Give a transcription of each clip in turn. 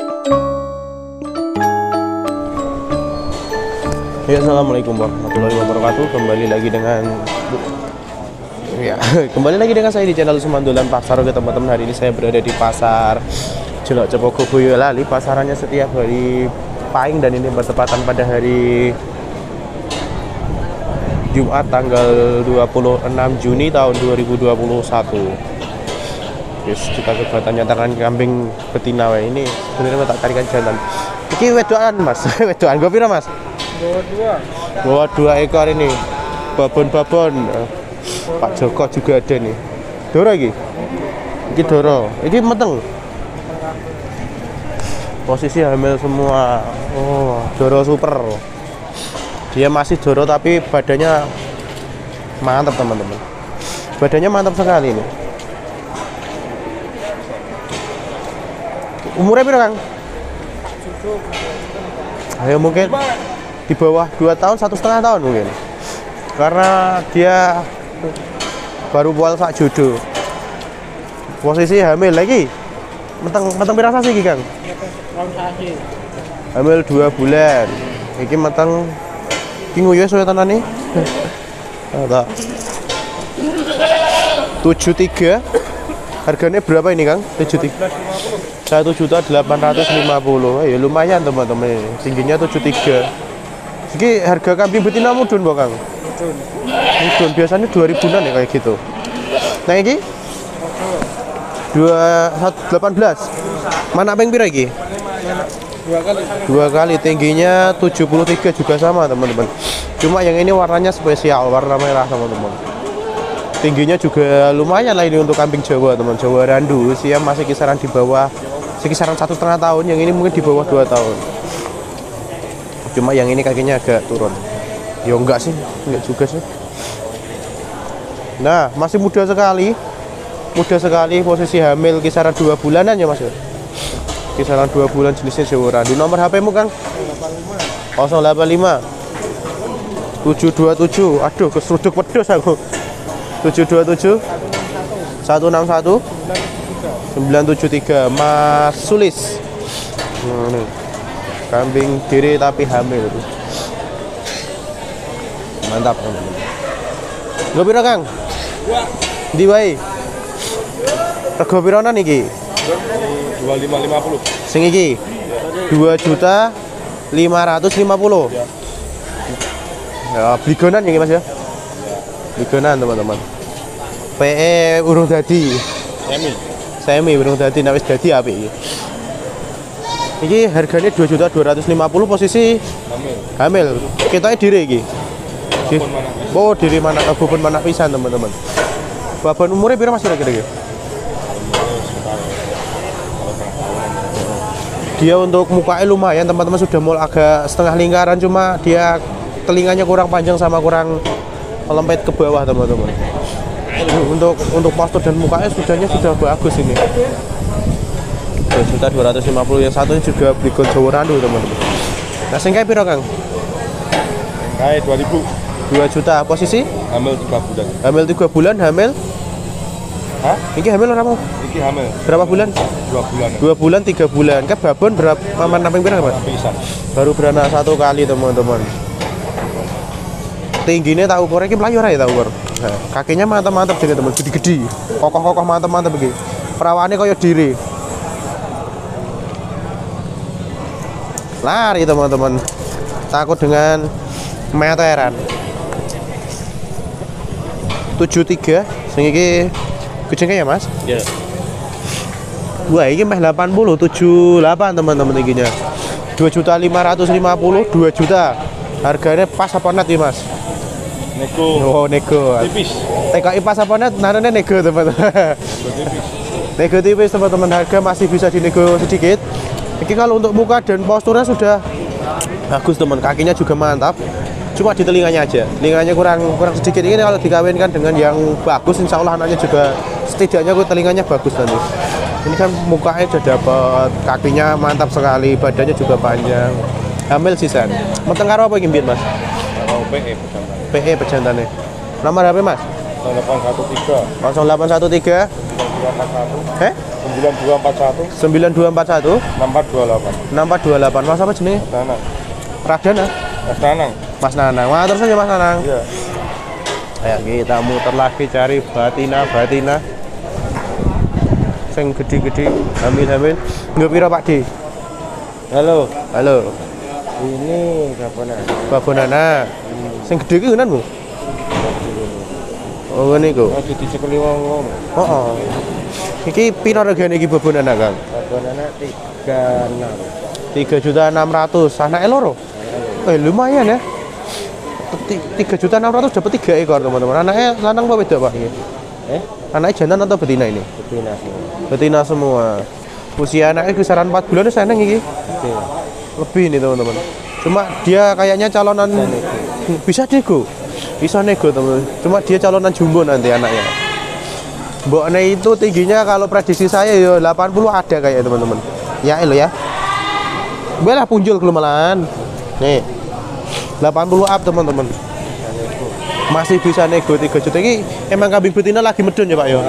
Ya, assalamualaikum warahmatullahi wabarakatuh. Kembali lagi dengan ya, kembali lagi dengan saya di channel Sumandulan Pasar. Oke teman-teman, hari ini saya berada di pasar Jelok Cepoko Boyolali. Pasarannya setiap hari Paing dan ini bertepatan pada hari Jumat tanggal 26 Juni tahun 2021. Yes, kita kegiatan nyatakan kambing betina wae. ini sebenarnya tak tarikan jalan. Iki wedoan Mas, wedoan gue pira Mas? Bawa dua. Bawa dua ekor ini babon-babon Pak Joko juga ada nih Doro lagi ini Doro ini meteng posisi hamil semua oh Doro super dia masih Doro tapi badannya mantap teman-teman badannya mantap sekali ini umurnya berapa Kang? Ayo mungkin di bawah 2 tahun satu setengah tahun mungkin. Karena dia baru bual sak jodoh posisi hamil lagi. Menteng menteng pirasa sih Kang? Hamil dua bulan. Iki menteng iki nguyu soalnya tanah nih tujuh tiga. Harganya berapa ini Kang? Tujuh tiga satu juta delapan ratus lima puluh ya lumayan teman-teman tingginya tujuh tiga Iki harga kambing betina mudun Kang? Betul. Mudun biasanya 2000 an ya kayak gitu. Nah iki? Dua delapan belas. Mana peng pira iki? Dua kali. Dua kali tingginya 73 juga sama teman-teman. Cuma yang ini warnanya spesial warna merah teman-teman. Tingginya juga lumayan lah ini untuk kambing Jawa teman Jawa Randu usia masih kisaran di bawah sekisaran satu setengah tahun yang ini mungkin di bawah dua tahun. Cuma yang ini kakinya agak turun. Ya enggak sih enggak juga sih. Nah masih muda sekali. Muda sekali posisi hamil kisaran dua bulanan ya mas ya? kisaran dua bulan jenisnya Jawa Randu nomor HP mu Kang? 085 727 aduh keseruduk pedus aku. 727 161 973 Mas Sulis nah, nih kambing diri tapi hamil mantap teman-teman Lho pira Kang? Ndi wae? Rego piranan iki? Dua lima lima puluh. Sing iki 2 juta 550. Ya, bligonan ya Mas ya? Bligonan teman-teman. PE urung dadi. Semi. Semi urung dadi nek wis dadi apik iki. Iki harganya 2 juta 250 posisi Hamil. hamil. Kita diri iki. Di-? Oh, diri mana kabupaten mana pisan teman-teman. Babon umurnya berapa Mas kira-kira? iki? Dia untuk mukanya lumayan teman-teman sudah mulai agak setengah lingkaran cuma dia telinganya kurang panjang sama kurang lempet ke bawah teman-teman. Untuk untuk postur dan mukanya sudahnya sudah bagus ini. 2 juta 250 yang satunya juga Bligon Jawa Randu teman-teman. Nah, sing kae piro Kang? Dua ribu. 2 juta posisi Hamil tiga bulan. hamil 3 bulan hamil Hah? ini hamil berapa Iki hamil berapa bulan dua bulan. dua bulan tiga bulan kan babon berapa maman namping berapa Pisan. baru beranak satu kali teman-teman tingginya tahu ukur ini melayu ya tahu ukur Nah, kakinya mantap-mantap jadi teman gede-gede kokoh-kokoh mantap-mantap begini perawannya kayak diri lari teman-teman takut dengan meteran 73 sing iki kucingnya ya mas Ya. Wah, ini meh 80, 78 teman-teman tingginya. 2 juta 550, 2 juta. Harganya pas apa net ya, Mas? Neko. Oh, nego. Tipis. TKI pas apa net, nananya nego, teman-teman. Tipis. nego tipis, teman-teman. Harga masih bisa dinego sedikit. Ini kalau untuk muka dan posturnya sudah bagus, teman. Kakinya juga mantap. Cuma di telinganya aja. Telinganya kurang kurang sedikit. Ini kalau dikawinkan dengan yang bagus, insya Allah anaknya juga setidaknya telinganya bagus nanti. Ini kan mukanya sudah dapat, kakinya mantap sekali, badannya juga panjang. Hamil sisan. Meteng karo apa iki, Mas? Kalau PE. PE pejantannya. Nomor HP Mas? Telepon satu tiga. 0813 Dua empat satu. eh? 9241 9241 6428 6428 Mas apa jenenge? Nanang. Radana Mas Nanang. Mas Nanang. Wah terus aja Mas Nanang. Iya. Ayo kita muter lagi cari batina batina. Sing gede-gede hamil-hamil. Nggak pira Pak Di? halo. Halo ini ya Babonana Sing gede ki ngene Bu? Oh ngene iku. Oh jadi sekali wong Oh, oh. Iki piro regane iki babonana Kang? tiga enam. tiga juta enam ratus. Anaknya loro? Eh lumayan ya. Tiga juta enam ratus dapat tiga ekor teman-teman. Anaknya lanang apa beda pak? Eh? Anaknya jantan atau betina ini? Betina sih betina semua. Usia anaknya kisaran 4 bulan udah seneng iki. Betina lebih nih teman-teman. Cuma dia kayaknya calonan bisa nego. Bisa nego. Teman cuma dia calonan jumbo nanti anaknya. Mboknya itu tingginya kalau prediksi saya ya 80 ada kayak teman-teman. Ya elo ya. Gue lah punjul kelemahan nih. 80 up teman-teman. Masih bisa nego 3 juta. Ini emang kambing betina lagi medun ya pak ya?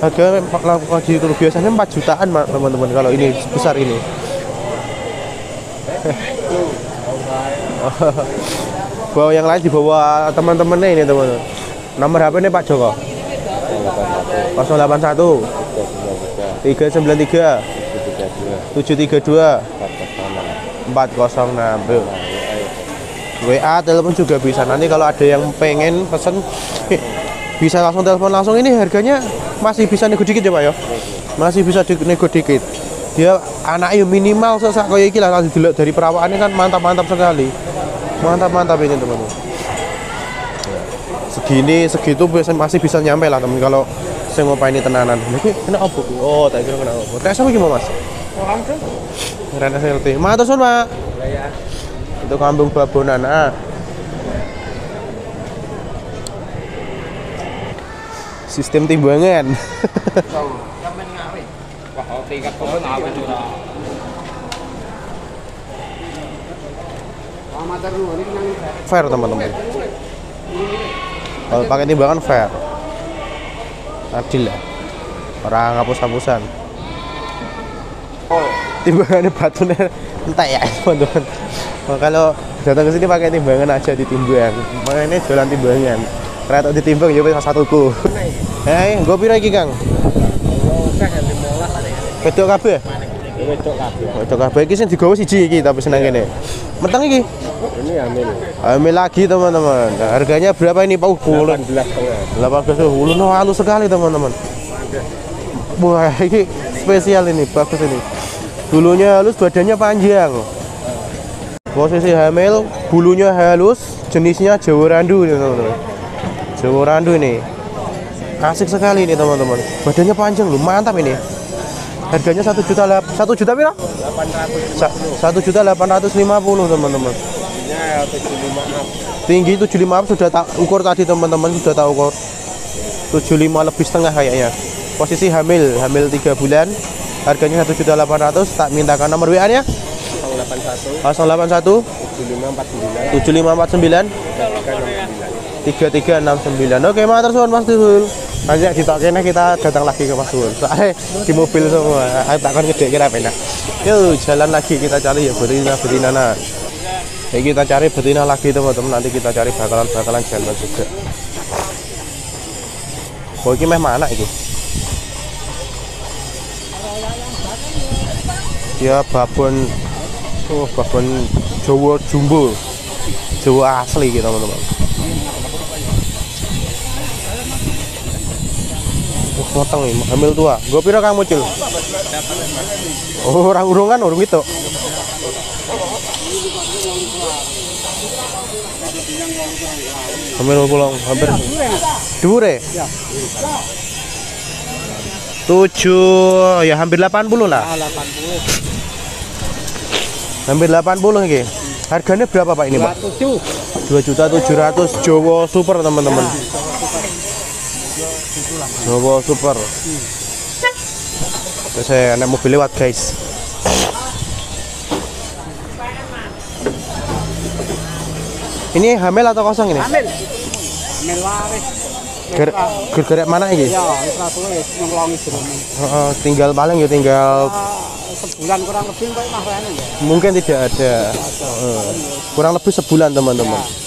Harga biasanya 4 jutaan teman-teman kalau ini besar ini bawa yang lain dibawa teman-temannya ini teman-teman. Nomor HP nya Pak Joko. 081 393 732 406 bro. WA telepon juga bisa. Nanti kalau ada yang pengen pesen bisa langsung telepon langsung. Ini harganya masih bisa nego dikit ya Pak ya? Masih bisa nego dikit dia anaknya minimal sesak kayak iki lah nanti dilihat dari perawakannya kan mantap-mantap sekali. Mantap-mantap ini teman-teman. Segini segitu masih bisa nyampe lah teman kalau saya mau ini tenanan. Ini kena Bu? oh tak kira kena apa tes apa gimana mas? Rene SLT matur suwun Pak itu kambing babonan ah. Sistem timbangan fair teman-teman. Kalau pakai timbangan fair. Adil lah orang hapus-hapusan timbangannya batunya entah ya teman-teman. Oh, kalau datang ke sini pakai timbangan aja ditimbang makanya jualan timbangan. Kereta ditimbang ya wis satu ku. Eh gue pira iki kang wedok kabeh wedok kabeh wedok kabeh iki sing digawa siji iki tapi seneng kene meteng iki ini hamil Ambil lagi teman-teman. Nah, harganya berapa ini Pak? Uh, Puluh. 18 setengah 18 puluh. No, halus sekali teman-teman. Wah, ini spesial ini, bagus ini. Bulunya halus, badannya panjang. Posisi hamil, bulunya halus, jenisnya Jawa Randu ini teman-teman. Jawa Randu ini. Asik sekali ini teman-teman. Badannya panjang loh, mantap ini. Harganya satu juta satu juta berapa? 800 Satu juta delapan ratus lima puluh teman-teman. nya 75 up tinggi 75 sudah tak ukur tadi teman-teman sudah tahu ukur. 75 lebih setengah kayaknya. Posisi hamil hamil 3 bulan. Harganya 1.800 tak mintakan nomor WA nya. 081 081 7549 7549 3369 oke matur suwun Mas Dul nanti di kene kita datang lagi ke Dul soalnya di mobil semua ayo takkan gede kira enak. Yuk jalan lagi kita cari ya betina betina nah. Ya kita cari betina lagi teman-teman. Nanti kita cari bakalan-bakalan jalan juga. Oh ini meh mana ini? Dia babon. Oh babon Jawa jumbo. Jawa asli gitu teman-teman Matang nih, hamil tua. Gue pira kang muncul? Oh, orang urungan urung itu. Hamil pulang hampir. Ya? Tujuh, ya hampir 80 lah. Hampir 80 ini. Harganya berapa Pak ini Pak? 2 juta 700 Jowo Super teman-teman. Jowo Super. Terus saya naik mobil lewat guys. Ini hamil atau kosong ini? Hamil. Hamil waris. Gerek gerek mana iki? Ya. Heeh, tinggal paling ya tinggal Ah, sebulan kurang lebih ya. mungkin tidak ada. Kurang lebih sebulan teman-teman. Kurang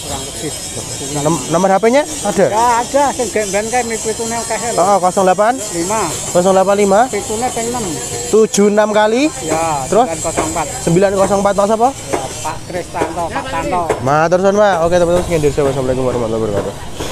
sebulan. Nom- nomor HP-nya ada? Ya ada sing gemben kae mi pitune akeh lho. Oh, 08 5 085 pitune ping 6. 76 kali Ya, Terus? 904. 904 Mas apa? Pak Kristanto, Pak Tanto. Matur suwun, Pak. Oke, teman-teman sekian dari saya. Wassalamualaikum warahmatullahi wabarakatuh.